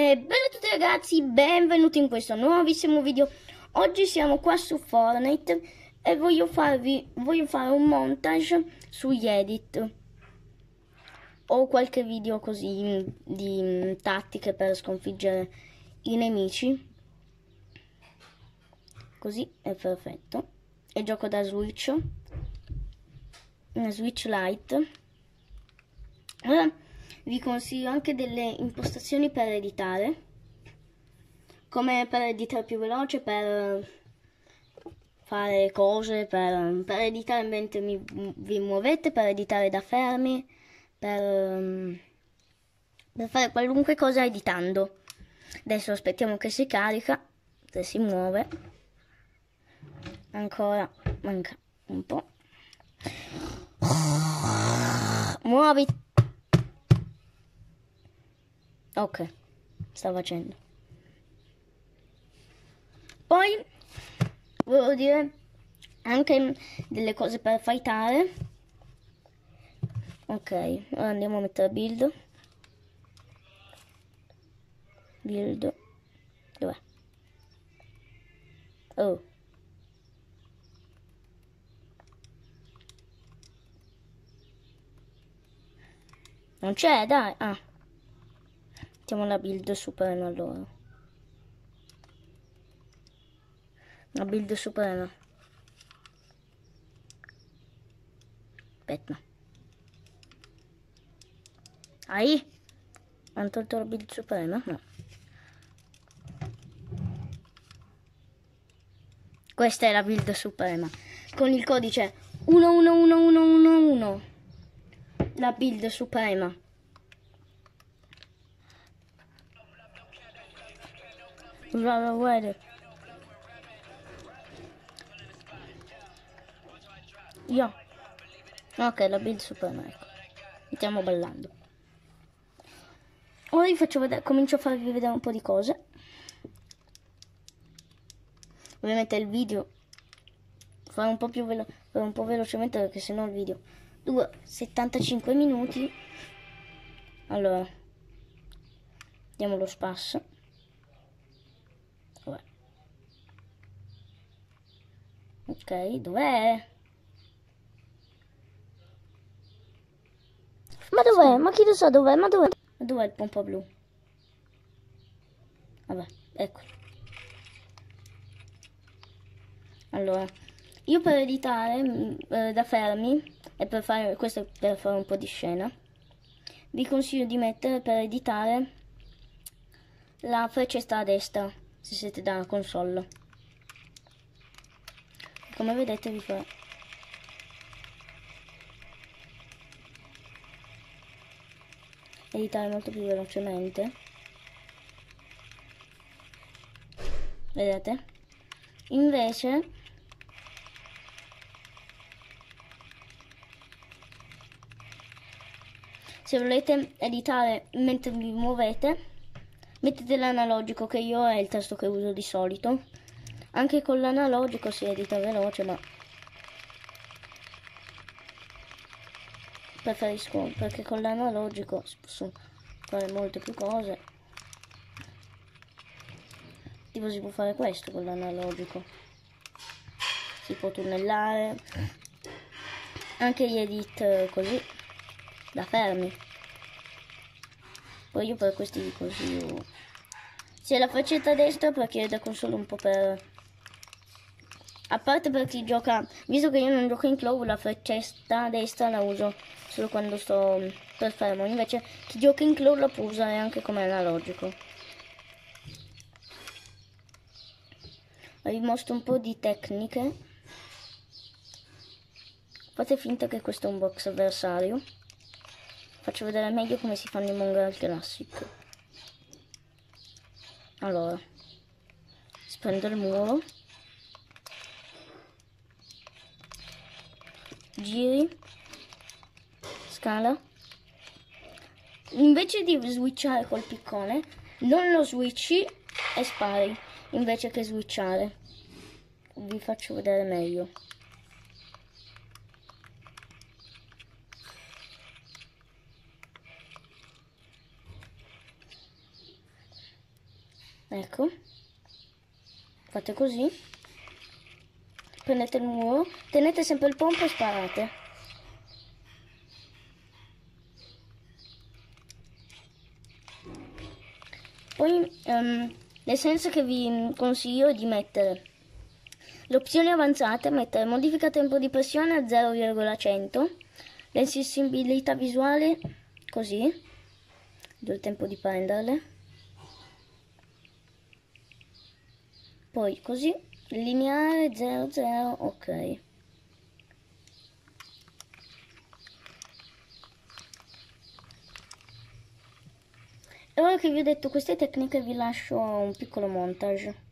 E bella a tutti ragazzi, benvenuti in questo nuovissimo video. Oggi siamo qua su Fortnite e voglio farvi voglio fare un montage sugli edit o qualche video così di tattiche per sconfiggere i nemici. Così è perfetto. E gioco da Switch. Una Switch Lite. Allora, vi consiglio anche delle impostazioni per editare come per editare più veloce per fare cose per, per editare mentre mi, vi muovete per editare da fermi per, per fare qualunque cosa editando. Adesso aspettiamo che si carica se si muove. Ancora manca un po' muoviti Ok, sta facendo. Poi volevo dire anche delle cose per fightare. Ok, ora andiamo a mettere build. Build. Dov'è? Oh. Non c'è, dai. Ah. Mettiamo la build suprema allora. La build suprema. Aspetta. Hai? Hanno tolto la build suprema? No. Questa è la build suprema. Con il codice 111111. La build suprema. Guarda, guarda. Io. Ok, la build super ecco. Stiamo ballando. Ora vi faccio vedere, comincio a farvi vedere un po' di cose. Ovviamente il video fare un po' più velo fare un po' velocemente perché sennò il video dura 75 minuti. Allora, diamo lo spasso. Ok, dov'è? Ma dov'è? Ma chi lo sa dov'è? Ma dov'è? Dov'è il pompa blu? Vabbè, ecco. Allora, io per editare mm, eh, da fermi e per fare questo per fare un po' di scena, vi consiglio di mettere per editare la freccetta a destra se siete da console come vedete vi fa editare molto più velocemente. Vedete? Invece se volete editare mentre vi muovete mettete l'analogico che io è il testo che uso di solito anche con l'analogico si edita veloce, ma preferisco perché con l'analogico si possono fare molte più cose. Tipo si può fare questo con l'analogico. Si può tunnellare. Anche gli edit così, da fermi. Poi io per questi vi consiglio se la faccetta a destra perché da console un po' per a parte per chi gioca, visto che io non gioco in cloud, la freccetta destra la uso solo quando sto per fermo, invece chi gioca in cloud la può usare anche come analogico. Vi mostro un po' di tecniche. Fate finta che questo è un box avversario. Faccio vedere meglio come si fanno i Mongrel Classic. Allora, prendo il muro. Giri, scala. Invece di switchare col piccone, non lo switchi e spari, invece che switchare. Vi faccio vedere meglio. ecco fate così prendete il muro tenete sempre il pompo e sparate. Poi um, l'essenza che vi consiglio è di mettere l'opzione avanzata mettere modifica tempo di pressione a 0,100 l'insensibilità visuale così do il tempo di prenderle. Poi così lineare 00 ok. E ora che vi ho detto queste tecniche vi lascio un piccolo montage